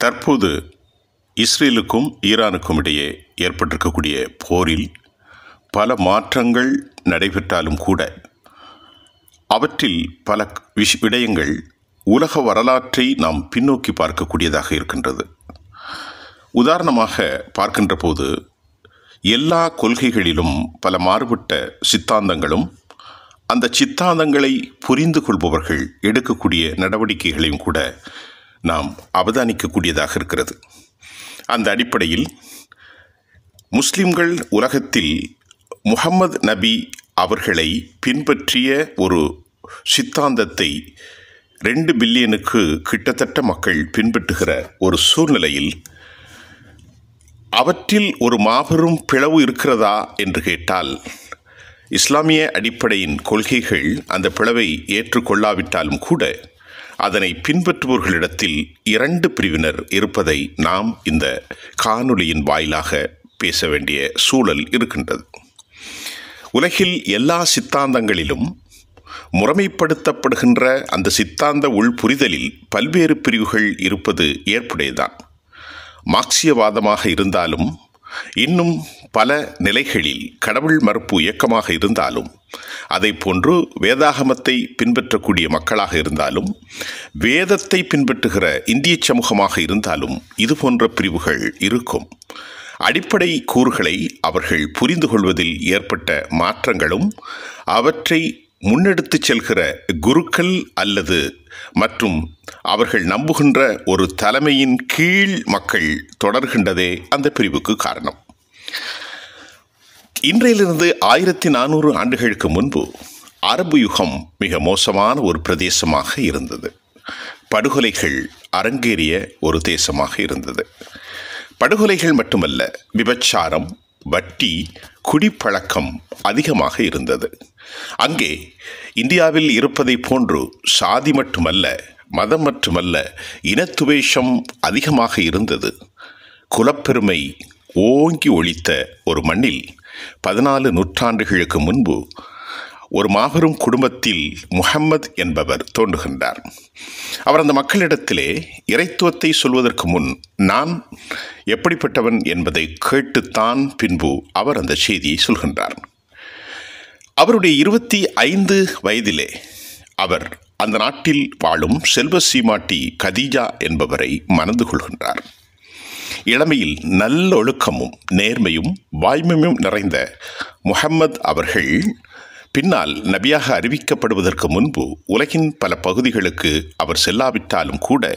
தற்போது இஸ்ரேலுக்கும் ஈரானுக்கும் இடையே ஏற்பட்டிருக்கக்கூடிய போரில் பல மாற்றங்கள் நடைபெற்றாலும் கூட அவற்றில் பல விஷ விடயங்கள் உலக வரலாற்றை நாம் பின்னோக்கி பார்க்கக்கூடியதாக இருக்கின்றது. உதாரணமாக பார்க்கின்ற போது எல்லா கொள்கைகளிலும் பல மாறுபட்ட சித்தாந்தங்களும் அந்த சித்தாந்தங்களை புரிந்து கொள்பவர்கள் எடுக்கக்கூடிய நடவடிக்கைகளையும் கூட நாம் அவதானிக்கக்கூடியதாக இருக்கிறது. அந்த அடிப்படையில் முஸ்லிம்கள் உலகத்தில் முகம்மது நபி அவர்களை பின்பற்றிய ஒரு சித்தாந்தத்தை ரெண்டு பில்லியனுக்கு கிட்டத்தட்ட மக்கள் பின்பற்றுகிற ஒரு சூழ்நிலையில் அவற்றில் ஒரு மாபெரும் பிளவு இருக்கிறதா என்று கேட்டால் இஸ்லாமிய அடிப்படையின் கொள்கைகள் அந்த பிளவை ஏற்றுக்கொள்ளாவிட்டாலும் கூட அதனை பின்பற்றுபவர்களிடத்தில் இரண்டு பிரிவினர் இருப்பதை நாம் இந்த காணொளியின் வாயிலாக பேச வேண்டிய சூழல் இருக்கின்றது. உலகில் எல்லா சித்தாந்தங்களிலும் முறைமைப்படுத்தப்படுகின்ற அந்த சித்தாந்த உள்புரிதலில் பல்வேறு பிரிவுகள் இருப்பது ஏற்புடையதான் மார்க்சியவாதமாக இருந்தாலும் இன்னும் பல நிலைகளில் கடவுள் மறுப்பு இயக்கமாக இருந்தாலும் அதை போன்று வேதாகமத்தை பின்பற்றக்கூடிய மக்களாக இருந்தாலும் வேதத்தை பின்பற்றுகிற இந்திய சமூகமாக இருந்தாலும் இது போன்ற பிரிவுகள் இருக்கும். அடிப்படை கூறுகளை அவர்கள் புரிந்து கொள்வதில் ஏற்பட்ட மாற்றங்களும் அவற்றை முன்னெடுத்து செல்கிற குருக்கள் அல்லது மற்றும் அவர்கள் நம்புகின்ற ஒரு தலைமையின் கீழ் மக்கள் தொடர்கின்றதே அந்த பிரிவுக்கு காரணம். இன்றையிலிருந்து ஆயிரத்தி நானூறு ஆண்டுகளுக்கு முன்பு அரபு யுகம் மிக மோசமான ஒரு பிரதேசமாக இருந்தது. படுகொலைகள் அரங்கேறிய ஒரு தேசமாக இருந்தது. படுகொலைகள் மட்டுமல்ல விபச்சாரம் வட்டி குடிப்பழக்கம் அதிகமாக இருந்தது. அங்கே இந்தியாவில் இருப்பதை போன்று சாதி மட்டுமல்ல மதம் மட்டுமல்ல இனத்துவேஷம் அதிகமாக இருந்தது. குலப்பெருமை ஓங்கி ஒழித்த ஒரு மண்ணில் பதினாலு நூற்றாண்டுகளுக்கு முன்பு ஒரு மாபெரும் குடும்பத்தில் முஹம்மத் என்பவர் தோன்றுகின்றார். அவர் அந்த மக்களிடத்திலே இறைத்துவத்தை சொல்வதற்கு முன் நான் எப்படிப்பட்டவன் என்பதை கேட்டுத்தான் பின்பு அவர் அந்த செய்தியை சொல்கின்றார். அவருடைய இருபத்தி ஐந்து வயதிலே அவர் அந்த நாட்டில் வாழும் செல்வ சீமாட்டி கதீஜா என்பவரை மணந்து கொள்கின்றார். இளமையில் நல்ல ஒழுக்கமும் நேர்மையும் வாய்மையும் நிறைந்த முகம்மது அவர்கள் பின்னால் நபியாக அறிவிக்கப்படுவதற்கு முன்பு உலகின் பல பகுதிகளுக்கு அவர் செல்லாவிட்டாலும் கூட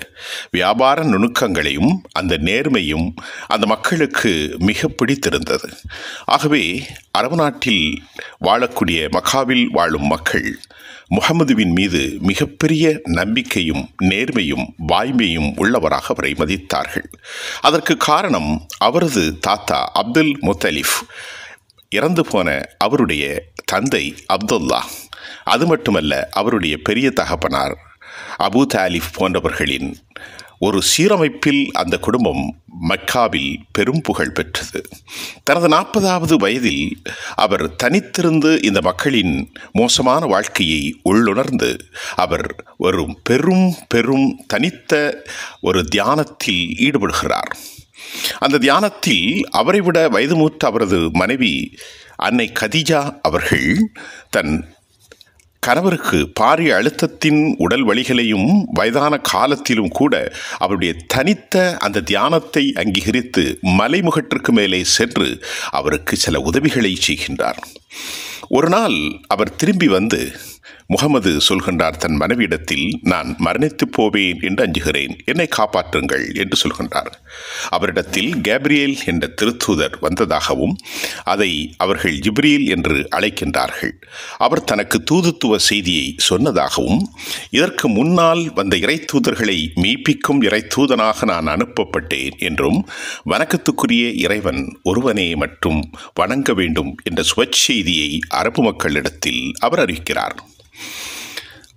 வியாபார நுணுக்கங்களையும் அந்த நேர்மையும் அந்த மக்களுக்கு மிக பிடித்திருந்தது. ஆகவே அரபு நாட்டில் வாழக்கூடிய மக்காவில் வாழும் மக்கள் முகமதுவின் மீது மிகப்பெரிய நம்பிக்கையும் நேர்மையும் வாய்மையும் உள்ளவராக அவரை மதித்தார்கள். அதற்கு காரணம் அவரது தாத்தா அப்துல் முத்தலிஃப் இறந்து போன அவருடைய தந்தை அப்துல்லா. அது மட்டுமல்ல அவருடைய பெரிய தகப்பனார் அபு தாலிஃப் போன்றவர்களின் ஒரு சீரமைப்பில் அந்த குடும்பம் மக்காவில் பெரும் புகழ் பெற்றது. தனது நாற்பதாவது வயதில் அவர் தனித்திருந்து இந்த மக்களின் மோசமான வாழ்க்கையை உள்ளுணர்ந்து அவர் ஒரு பெரும் பெரும் தனித்த ஒரு தியானத்தில் ஈடுபடுகிறார். அந்த தியானத்தில் அவரை விட வயது மூத்த அவரது மனைவி அன்னை கதிஜா அவர்கள் தன் கணவருக்கு பாரிய அழுத்தத்தின் உடல் வழிகளையும் வயதான காலத்திலும் கூட அவருடைய தனித்த அந்த தியானத்தை அங்கீகரித்து மலைமுகட்டிற்கு மேலே சென்று அவருக்கு சில உதவிகளை செய்கின்றார். ஒரு நாள் அவர் திரும்பி வந்து முகமது சொல்கின்றார் தன் மனைவியிடத்தில் நான் மரணித்து போவேன் என்று அஞ்சுகிறேன். என்னை காப்பாற்றுங்கள் என்று சொல்கின்றார். அவரிடத்தில் கேப்ரியேல் என்ற திருத்தூதர் வந்ததாகவும் அதை அவர்கள் ஜிப்ரியல் என்று அழைக்கின்றார்கள். அவர் தனக்கு தூதுத்துவ செய்தியை சொன்னதாகவும் இதற்கு முன்னால் வந்த இறை தூதர்களை மெய்ப்பிக்கும் இறை தூதனாக நான் அனுப்பப்பட்டேன் என்றும் வணக்கத்துக்குரிய இறைவன் ஒருவனே மட்டும் வணங்க வேண்டும் என்ற சுவச்செய்தியை அரபு மக்களிடத்தில் அவர் அறிவிக்கிறார்.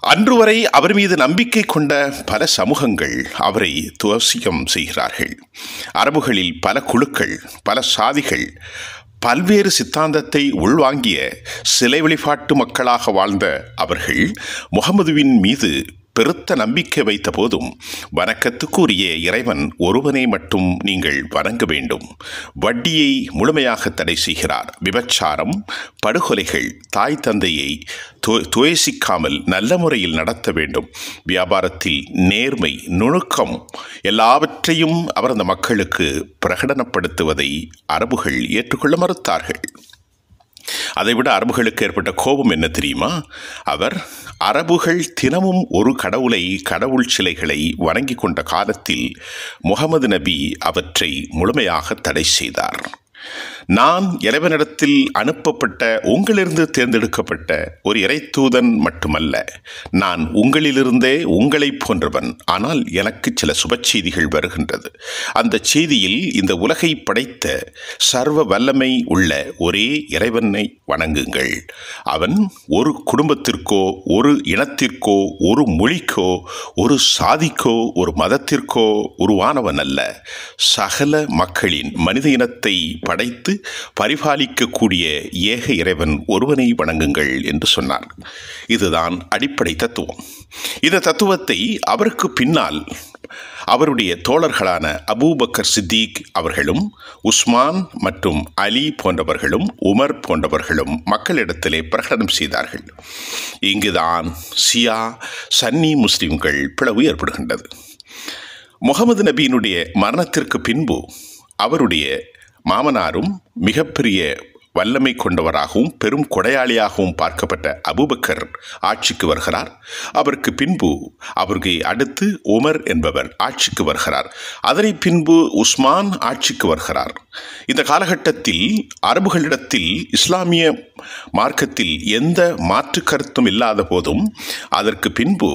அன்று வரை அவர் மீது நம்பிக்கை கொண்ட பல சமூகங்கள் அவரை துவசியம் செய்கிறார்கள். அரபுகளில் பல குழுக்கள் பல சாதிகள் பல்வேறு சித்தாந்தத்தை உள்வாங்கிய சிலை வழிபாட்டு மக்களாக வாழ்ந்த அவர்கள் முகமதுவின் மீது பெருத்த நம்பிக்கை வைத்த போதும் வணக்கத்துக்குரிய இறைவன் ஒருவனை மட்டும் நீங்கள் வணங்க வேண்டும். வட்டியை முழுமையாக தடை செய்கிறார். விபச்சாரம் படுகொலைகள் தாய் தந்தையை துவேசிக்காமல் நல்ல முறையில் நடத்த வேண்டும். வியாபாரத்தில் நேர்மை நுணுக்கம் எல்லாவற்றையும் அவர் அந்த மக்களுக்கு பிரகடனப்படுத்துவதை அரபுகள் ஏற்றுக்கொள்ள மறுத்தார்கள். அதைவிட அரபுகளுக்கு ஏற்பட்ட கோபம் என்ன தெரியுமா? அவர் அரபுகள் தினமும் ஒரு கடவுளை கடவுள் சிலைகளை வணங்கிக் கொண்ட காலத்தில் முகமது நபி அவற்றை முழுமையாக தடை செய்தார். நான் இறைவனிடத்தில் அனுப்பப்பட்ட உங்களிலிருந்து தேர்ந்தெடுக்கப்பட்ட ஒரு இறைத்தூதன் மட்டுமல்ல. நான் உங்களிலிருந்தே உங்களை போன்றவன். ஆனால் எனக்கு சில சுபச்செய்திகள் வருகின்றது. அந்த செய்தியில் இந்த உலகை படைத்த சர்வ வல்லமை உள்ள ஒரே இறைவனை வணங்குங்கள். அவன் ஒரு குடும்பத்திற்கோ ஒரு இனத்திற்கோ ஒரு மொழிக்கோ ஒரு சாதிக்கோ ஒரு மதத்திற்கோ உருவானவன் அல்ல. சகல மக்களின் மனித இனத்தை படைத்து பரிபாலிக்கக்கூடிய ஏக இறைவன் ஒருவனை வணங்குங்கள் என்று சொன்னார் இதுதான் அடிப்படை தத்துவம். இந்த தத்துவத்தை அவருக்கு பின்னால் அவருடைய தோழர்களான அபூபக்கர் சித்திக் அவர்களும் உஸ்மான் மற்றும் அலி போன்றவர்களும் உமர் போன்றவர்களும் மக்களிடத்திலே பிரகடனம் செய்தார்கள். இங்குதான் சியா சன்னி முஸ்லிம்கள் பிளவு ஏற்படுகின்றது. முகமது நபியினுடைய மரணத்திற்கு பின்பு அவருடைய மாமனாரும் மிகப்பெரிய வல்லமை கொண்டவராகவும் பெரும் கொடையாளியாகவும் பார்க்கப்பட்ட அபுபக்கர் ஆட்சிக்கு வருகிறார். அவருக்கு பின்பு அவருக்கு அடுத்து உமர் என்பவர் ஆட்சிக்கு வருகிறார். அதனை பின்பு உஸ்மான் ஆட்சிக்கு வருகிறார். இந்த காலகட்டத்தில் அரபுகளிடத்தில் இஸ்லாமிய மார்க்கத்தில் எந்த மாற்று கருத்தும் இல்லாத போதும் அதற்கு பின்பு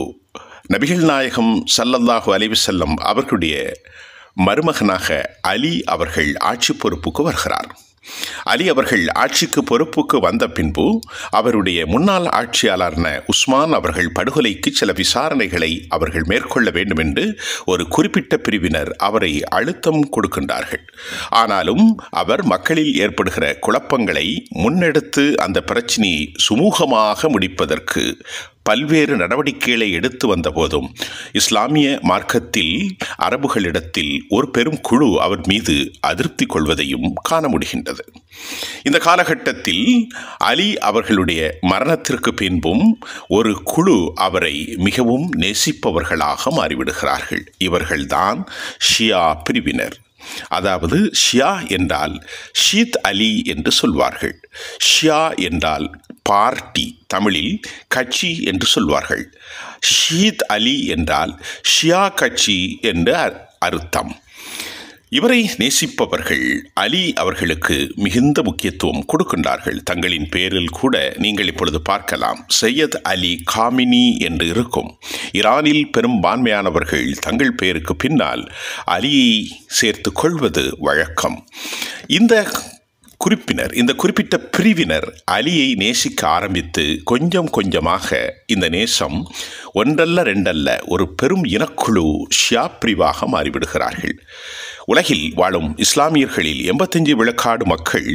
நபிகள் நாயகம் சல்லல்லாஹு அலைவசல்லம் அவர்களுடைய மருமகனாக அலி அவர்கள் ஆட்சி பொறுப்புக்கு வருகிறார். அலி அவர்கள் ஆட்சிக்கு பொறுப்புக்கு வந்த பின்பு அவருடைய முன்னாள் ஆட்சியாளரான உஸ்மான் அவர்கள் படுகொலைக்கு சில விசாரணைகளை அவர்கள் மேற்கொள்ள வேண்டும் என்று ஒரு குறிப்பிட்ட பிரிவினர் அவரை அழுத்தம் கொடுக்கின்றார்கள். ஆனாலும் அவர் மக்களில் ஏற்படுகிற குழப்பங்களை முன்னெடுத்து அந்த பிரச்சினையை சுமூகமாக முடிப்பதற்கு பல்வேறு நடவடிக்கைகளை எடுத்து வந்தபோதும் இஸ்லாமிய மார்க்கத்தில் அரபுகளிடத்தில் ஒரு பெரும் குழு அவர் மீது அதிருப்தி கொள்வதையும் காண முடிகின்றது. இந்த காலகட்டத்தில் அலி அவர்களுடைய மரணத்திற்கு பின்பும் ஒரு குழு அவரை மிகவும் நேசிப்பவர்களாக மாறிவிடுகிறார்கள். இவர்கள்தான் ஷியா பிரிவினர். அதாவது ஷியா என்றால் ஷீத் அலி என்று சொல்வார்கள். ஷியா என்றால் பார்ட்டி தமிழில் கட்சி என்று சொல்வார்கள். ஷீத் அலி என்றால் ஷியா கட்சி என்று அர்த்தம். இவரை நேசிப்பவர்கள் அலி அவர்களுக்கு மிகுந்த முக்கியத்துவம் கொடுக்கின்றார்கள். தங்களின் பேரில் கூட நீங்கள் இப்பொழுது பார்க்கலாம். சையத் அலி காமினி என்று இருக்கும். ஈரானில் பெரும்பான்மையானவர்கள் தங்கள் பேருக்கு பின்னால் அலியை சேர்த்து கொள்வது வழக்கம். இந்த குறிப்பினர் இந்த குறிப்பிட்ட பிரிவினர் அலியை நேசிக்க ஆரம்பித்து கொஞ்சம் கொஞ்சமாக இந்த நேசம் ஒன்றல்ல ரெண்டல்ல ஒரு பெரும் இனக்குழு ஷியா பிரிவாக மாறிவிடுகிறார்கள். உலகில் வாழும் இஸ்லாமியர்களில் எண்பத்தஞ்சு விழுக்காடு மக்கள்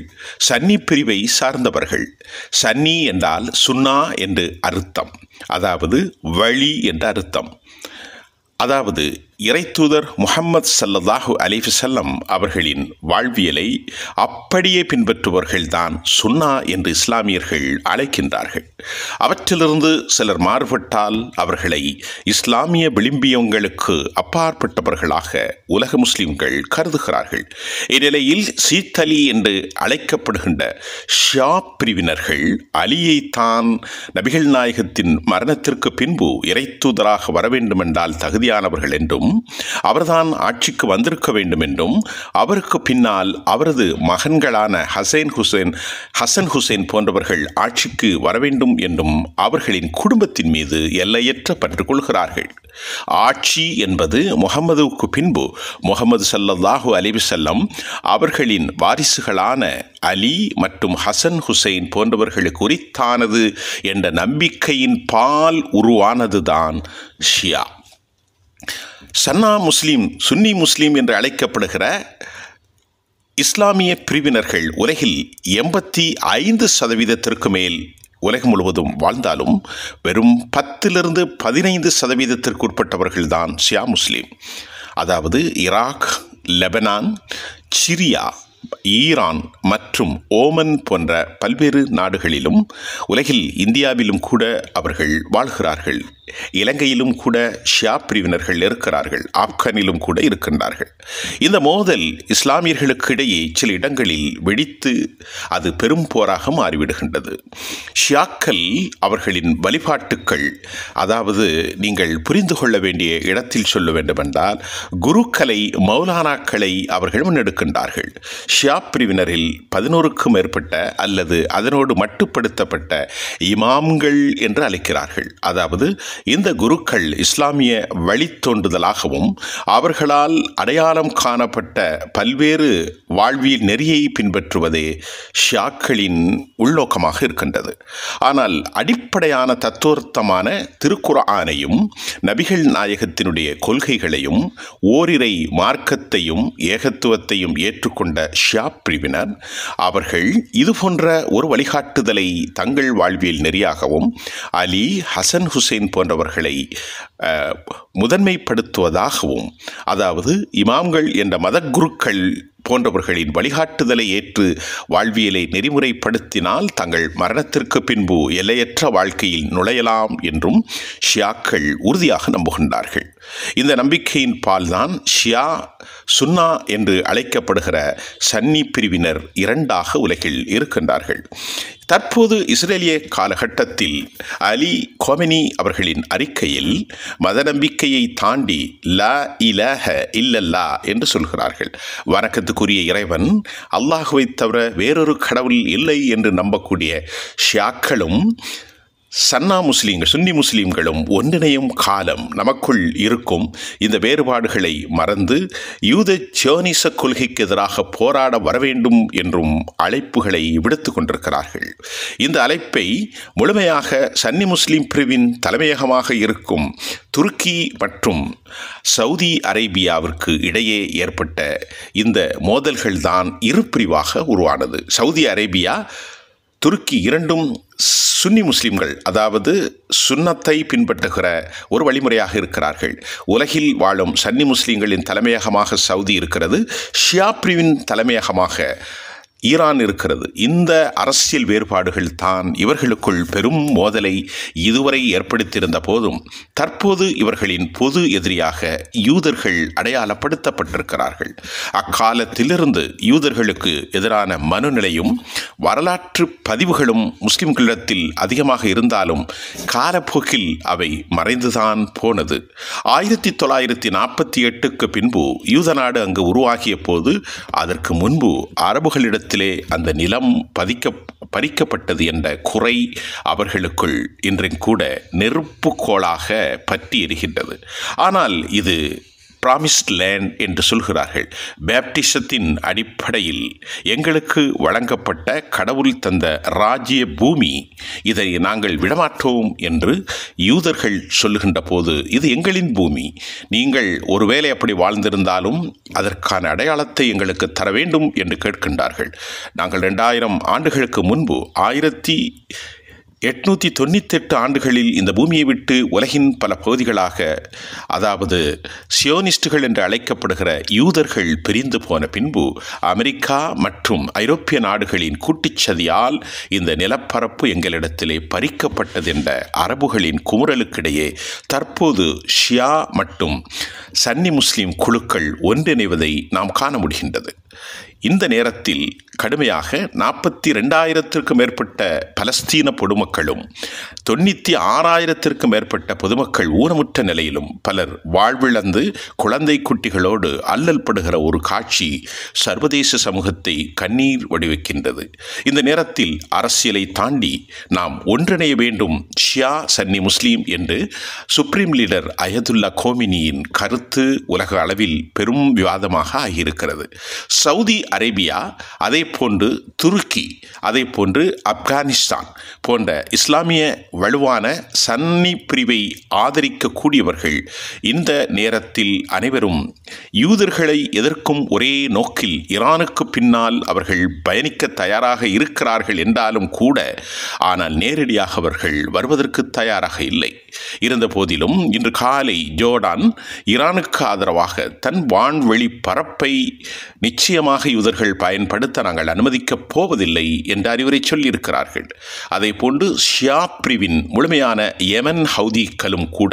சன்னி பிரிவை சார்ந்தவர்கள். சன்னி என்றால் சுன்னா என்று அர்த்தம். அதாவது வழி என்ற அர்த்தம். அதாவது இறைத்தூதர் முகம்மது சல்லல்லாஹு அலிஃபசல்லம் அவர்களின் வாழ்வியலை அப்படியே பின்பற்றுபவர்கள்தான் சுன்னா என்று இஸ்லாமியர்கள் அழைக்கின்றார்கள். அவற்றிலிருந்து சிலர் மாறுபட்டால் அவர்களை இஸ்லாமிய விளிம்பியங்களுக்கு அப்பாற்பட்டவர்களாக உலக முஸ்லிம்கள் கருதுகிறார்கள். இந்நிலையில் சீத்தலி என்று அழைக்கப்படுகின்ற ஷியா பிரிவினர்கள் அலியைத்தான் நபிகள் நாயகத்தின் மரணத்திற்கு பின்பு இறைத்தூதராக வர வேண்டுமென்றால் தகுதியானவர்கள் என்றும் அவர்தான் ஆட்சிக்கு வந்திருக்க வேண்டும் என்றும் அவருக்கு பின்னால் அவரது மகன்களான ஹசைன் ஹுசேன் ஹசன் ஹுசேன் போன்றவர்கள் ஆட்சிக்கு வர வேண்டும் என்றும் அவர்களின் குடும்பத்தின் மீது எல்லையற்ற பற்று கொள்கிறார்கள். ஆட்சி என்பது முகமதுவுக்கு பின்பு முகமது சல்லல்லாஹு அலிவிசல்லம் அவர்களின் வாரிசுகளான அலி மற்றும் ஹசன் ஹுசைன் போன்றவர்களுக்கு உரித்தானது என்ற நம்பிக்கையின் பால் உருவானதுதான் ஷியா. சன்னா முஸ்லீம் சுன்னி முஸ்லீம் என்று அழைக்கப்படுகிற இஸ்லாமிய பிரிவினர்கள் உலகில் எண்பத்தி ஐந்து சதவீதத்திற்கு மேல் உலகம் முழுவதும் வாழ்ந்தாலும் வெறும் பத்திலிருந்து பதினைந்து சதவீதத்திற்கு உட்பட்டவர்கள்தான் ஷியா முஸ்லீம். அதாவது ஈராக் லெபனான் சிரியா ஈரான் மற்றும் ஓமன் போன்ற பல்வேறு நாடுகளிலும் உலகில் இந்தியாவிலும் கூட அவர்கள் வாழ்கிறார்கள். இலங்கையிலும் கூட ஷியா பிரிவினர்கள் இருக்கிறார்கள் ஆப்கானிலும் கூட இருக்கின்றார்கள். இந்த மோதல் இஸ்லாமியர்களுக்கு இடையே சில இடங்களில் வெடித்து அது பெரும் போராக மாறிவிடுகின்றது. ஷியாக்கள் அவர்களின் வழிபாட்டுக்கள் அதாவது நீங்கள் புரிந்து கொள்ள வேண்டிய இடத்தில் சொல்ல வேண்டுமென்றால் குருக்களை மௌலானாக்களை அவர்கள் முன்னெடுக்கின்றார்கள். ஷியா பிரிவினரில் பதினோருக்கும் மேற்பட்ட அல்லது அதனோடு மட்டுப்படுத்தப்பட்ட இமாம்கள் என்று அழைக்கிறார்கள். அதாவது இந்த குருக்கள் இஸ்லாமிய வழித்தோன்றுதலாகவும் அவர்களால் அடையாளம் காணப்பட்ட பல்வேறு வாழ்வியல் நெறியை பின்பற்றுவதே ஷியாக்களின் உள்நோக்கமாக இருக்கின்றது. ஆனால் அடிப்படையான தத்துவர்த்தமான திருக்குர்ஆனையும் நபிகள் நாயகத்தினுடைய கொள்கைகளையும் ஓரிரை மார்க்கத்தையும் ஏகத்துவத்தையும் ஏற்றுக்கொண்ட ஷியா பிரிவினர். அவர்கள் இது போன்ற ஒரு வழிகாட்டுதலை தங்கள் வாழ்வியல் நெறியாகவும் அலி ஹசன் ஹுசைன் போன்றவர்களை முதன்மைப்படுத்துவதாகவும் அதாவது இமாம்கள் என்ற மதக்குருக்கள் போன்றவர்களின் வழிகாட்டுதலை ஏற்று வாழ்வியலை நெறிமுறைப்படுத்தினால் தங்கள் மரணத்திற்கு பின்பு எல்லையற்ற வாழ்க்கையில் நுழையலாம் என்றும் ஷியாக்கள் உறுதியாக நம்புகின்றார்கள். இந்த நம்பிக்கையின் பால்தான் ஷியா சுன்னா என்று அழைக்கப்படுகிற சன்னி பிரிவினர் இரண்டாக உலகில் இருக்கின்றார்கள். தற்போது இஸ்ரேலிய காலகட்டத்தில் அலி கோமினி அவர்களின் அறிக்கையில் மத நம்பிக்கையை தாண்டி லா இலஹ இல்லல்லா என்று சொல்கிறார்கள். கூறிய இறைவன் அல்லாஹுவை தவிர வேறொரு கடவுள் இல்லை என்று நம்பக்கூடிய ஷியாக்களும் சன்னா முஸ்லீம்கள் சுன்னி முஸ்லீம்களும் ஒன்றிணையும் காலம் நமக்குள் இருக்கும். இந்த வேறுபாடுகளை மறந்து யூத சியோனிச கொள்கைக்கு எதிராக போராட வரவேண்டும் என்றும் அழைப்புகளை விடுத்து கொண்டிருக்கிறார்கள். இந்த அழைப்பை முழுமையாக சன்னி முஸ்லீம் பிரிவின் தலைமையகமாக இருக்கும் துருக்கி மற்றும் சவுதி அரேபியாவிற்கு இடையே ஏற்பட்ட இந்த மோதல்கள்தான் இரு பிரிவாக உருவானது. சவுதி அரேபியா துருக்கி இரண்டும் சுன்னி முஸ்லிம்கள் அதாவது சுன்னத்தை பின்பற்றுகிற ஒரு வழிமுறையாக இருக்கிறார்கள். உலகில் வாழும் சன்னி முஸ்லிம்களின் தலைமையகமாக சவுதி இருக்கிறது. ஷியா பிரிவின் தலைமையகமாக ஈரான் இருக்கிறது. இந்த அரசியல் வேறுபாடுகள் தான் இவர்களுக்குள் பெரும் மோதலை இதுவரை ஏற்படுத்தியிருந்த போதும் தற்போது இவர்களின் பொது எதிரியாக யூதர்கள் அடையாளப்படுத்தப்பட்டிருக்கிறார்கள். அக்காலத்திலிருந்து யூதர்களுக்கு எதிரான மனுநிலையும் வரலாற்று பதிவுகளும் முஸ்லிம்களிடத்தில் அதிகமாக இருந்தாலும் காலப்போக்கில் அவை மறைந்துதான் போனது. ஆயிரத்தி தொள்ளாயிரத்தி நாற்பத்தி எட்டுக்கு பின்பு யூத நாடு அங்கு உருவாகிய போது அதற்கு முன்பு அரபுகளிடத்தில் அந்த நிலம் பதிக்க பறிக்கப்பட்டது என்ற குறை அவர்களுக்குள் இன்றைக்கு கூட நெருப்புக்கோளாக பற்றி எரிகின்றது. ஆனால் இது ப்ராமிஸ்ட் லேண்ட் என்று சொல்கிறார்கள். பேப்டிசத்தின் அடிப்படையில் எங்களுக்கு வழங்கப்பட்ட கடவுள் தந்த ராஜ்ய பூமி இதை நாங்கள் விடமாட்டோம் என்று யூதர்கள் சொல்லுகின்ற போது இது எங்களின் பூமி. நீங்கள் ஒருவேளை அப்படி வாழ்ந்திருந்தாலும் அதற்கான அடையாளத்தை எங்களுக்கு தர வேண்டும் என்று கேட்கின்றார்கள். நாங்கள் ரெண்டாயிரம் ஆண்டுகளுக்கு முன்பு ஆயிரத்தி எட்நூற்றி தொண்ணூத்தெட்டு ஆண்டுகளில் இந்த பூமியை விட்டு உலகின் பல பகுதிகளாக அதாவது சியோனிஸ்டுகள் என்று அழைக்கப்படுகிற யூதர்கள் பிரிந்து போன பின்பு அமெரிக்கா மற்றும் ஐரோப்பிய நாடுகளின் கூட்டுச்சதியால் இந்த நிலப்பரப்பு எங்களிடத்திலே பறிக்கப்பட்டது என்ற அரபுகளின் குமுறலுக்கிடையே தற்போது ஷியா மற்றும் சன்னி முஸ்லீம் குழுக்கள் ஒன்றிணைவதை நாம் காண முடிகின்றது. இந்த நேரத்தில் கடுமையாக நாற்பத்தி ரெண்டாயிரத்திற்கும் மேற்பட்ட பலஸ்தீன பொதுமக்களும் தொண்ணூற்றி ஆறாயிரத்திற்கும் மேற்பட்ட பொதுமக்கள் ஊனமுற்ற நிலையிலும் பலர் வாழ்விழந்து குழந்தை குட்டிகளோடு அல்லல் படுகிற ஒரு காட்சி சர்வதேச சமூகத்தை கண்ணீர் வடிவக்கின்றது. இந்த நேரத்தில் அரசியலை தாண்டி நாம் ஒன்றிணைய வேண்டும் ஷியா சன்னி முஸ்லீம் என்று சுப்ரீம் லீடர் அயதுல்லா கோமினியின் கருத்து உலக அளவில் பெரும் விவாதமாக ஆகியிருக்கிறது. சவுதி அரேபியா அதை போன்று துருக்கி அதே போன்று ஆப்கானிஸ்தான் போன்ற இஸ்லாமிய வலுவான சன்னி பிரிவை ஆதரிக்கக்கூடியவர்கள் இந்த நேரத்தில் அனைவரும் யூதர்களை எதிர்க்கும் ஒரே நோக்கில் ஈரானுக்கு பின்னால் அவர்கள் பயணிக்க தயாராக இருக்கிறார்கள் என்றாலும் கூட ஆனால் நேரடியாக அவர்கள் வருவதற்கு தயாராக இல்லை. இருந்த போதிலும் இன்று காலை ஜோர்டான் ஈரானுக்கு ஆதரவாக தன் வான்வெளி பரப்பை நிச்சயமாக யூதர்கள் பயன்படுத்த நாங்கள் அனுமதிக்கப் போவதில்லை என்று அறிவுரை சொல்லியிருக்கிறார்கள். அதே போன்று ஷியா பிரிவின் முழுமையான யமன் ஹவுதிக்களும் கூட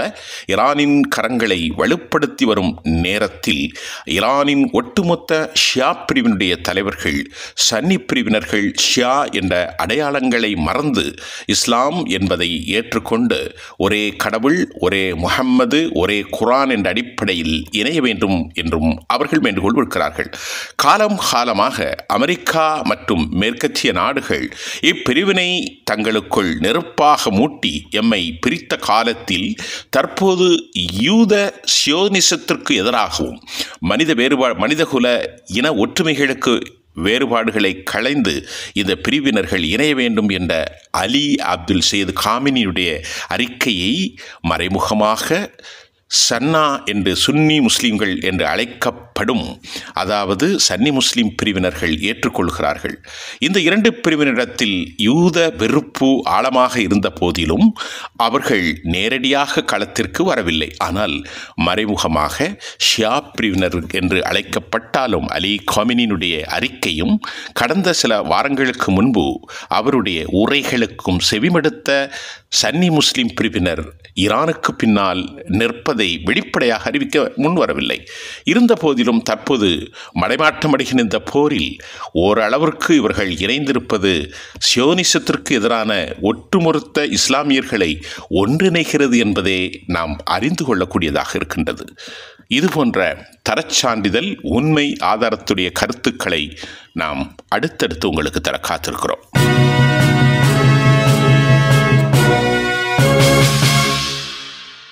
ஈரானின் கரங்களை வலுப்படுத்தி வரும் நேரத்தில் ஈரானின் ஒட்டுமொத்த ஷியா பிரிவினுடைய தலைவர்கள் சன்னி பிரிவினர்கள் ஷியா என்ற அடையாளங்களை மறந்து இஸ்லாம் என்பதை ஏற்றுக்கொண்டு ஒரே கடவுள் ஒரே முகம்மது ஒரே குரான் என்ற அடிப்படையில் இணைய வேண்டும் என்றும் அவர்கள் வேண்டுகோள் விடுக்கிறார்கள். காலம் காலமாக அமெரிக்க மற்றும் மேற்கத்திய நாடுகள் இப்பிரிவினை தங்களுக்குள் நெருப்பாக மூட்டி எம்மை பிரித்த காலத்தில் தற்போது யூத சியோனிசத்திற்கு எதிராகவும் மனித வேறுபா மனிதகுல இன ஒற்றுமைகளுக்கு வேறுபாடுகளை களைந்து இந்த பிரிவினர்கள் இணைய வேண்டும் என்ற அலி அப்துல் சயீத் காமினியுடைய அறிக்கையை மறைமுகமாக சன்னா என்று சுன்னி முஸ்லீம்கள் என்று அழைக்கப்படும் அதாவது சன்னி முஸ்லீம் பிரிவினர்கள் ஏற்றுக்கொள்கிறார்கள். இந்த இரண்டு பிரிவினரிடத்தில் யூத வெறுப்பு ஆழமாக இருந்த போதிலும் அவர்கள் நேரடியாக களத்திற்கு வரவில்லை. ஆனால் மறைமுகமாக ஷியா பிரிவினர் என்று அழைக்கப்பட்டாலும் அலி காமினினுடைய அறிக்கையும் கடந்த சில வாரங்களுக்கு முன்பு அவருடைய உரைகளுக்கும் செவிமடுத்த சன்னி முஸ்லிம் பிரிவினர் ஈரானுக்கு பின்னால் நிற்பதை வெளிப்படையாக அறிவிக்க முன்வரவில்லை. இருந்த போதிலும் தற்போது மடைமாற்றமடைகின்ற இந்த போரில் ஓரளவிற்கு இவர்கள் இணைந்திருப்பது சியோனிசத்திற்கு எதிரான ஒட்டுமொத்த இஸ்லாமியர்களை ஒன்றிணைகிறது என்பதே நாம் அறிந்து கொள்ளக்கூடியதாக இருக்கின்றது. இதுபோன்ற தரச்சான்றிதழ் உண்மை ஆதாரத்துடைய கருத்துக்களை நாம் அடுத்தடுத்து உங்களுக்கு தர காத்திருக்கிறோம்.